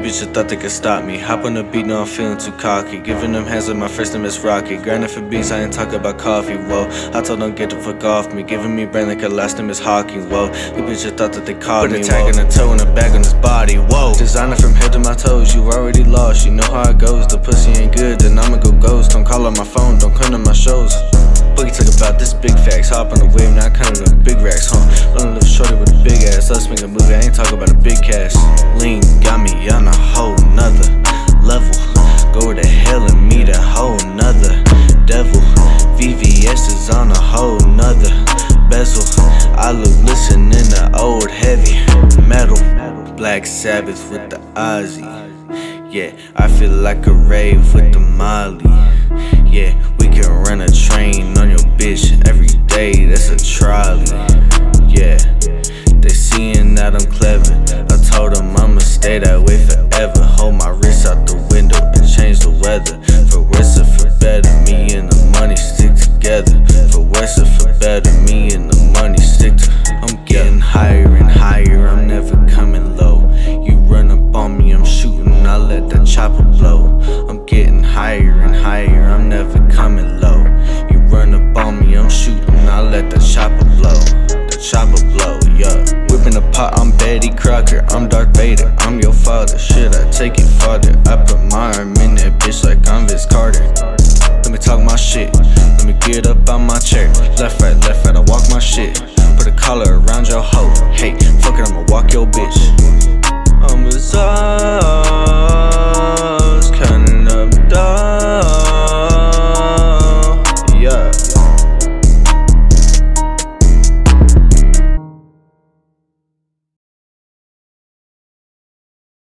bitches thought they could stop me. Hop on the beat, now I'm feeling too cocky. Giving them hands with my first name is Rocky. Grinding for beats, I ain't talking about coffee. Whoa, I told them get the fuck off me. Giving me brain like a last name is Hockey. Whoa, you bitches thought that they caught Put me. Put a tag in the toe and a bag on his body. Whoa, designer from head to my toes. You already lost, you know how it goes. The pussy ain't good, then I'ma go ghost. Don't call on my phone, don't come to my shows. Boogie talk about this big facts. Hop on the wave, not counting the big racks, huh? Let's make a movie, I ain't talking about a big cash. Lean got me on a whole nother level. Go to hell and meet a whole nother devil. VVS is on a whole nother bezel. I look listen to old heavy metal. Black Sabbath with the Ozzy. Yeah, I feel like a rave with the Molly. Yeah, we can run a train on your bitch every day, that's a trolley. Yeah, seeing that I'm clever. I told them I'ma stay that way forever. Hold my wrist out the window and change the weather. For worse or for better, me and the money stick together. For worse or for better, me and the money stick together. I'm getting higher and higher, I'm never coming low. You run up on me, I'm shooting, I let that chopper blow. I'm getting higher and higher, I'm never coming low. You run up on me, I'm shooting, I let the chopper blow. The chopper Betty Crocker, I'm Darth Vader, I'm your father. Should I take it farther? I put my arm in that bitch like I'm Vince Carter. Let me talk my shit, let me get up on my chair. Left, right, left, right, I walk my shit. Put a collar around your hoe. Hey, fuck it, I'ma walk your bitch.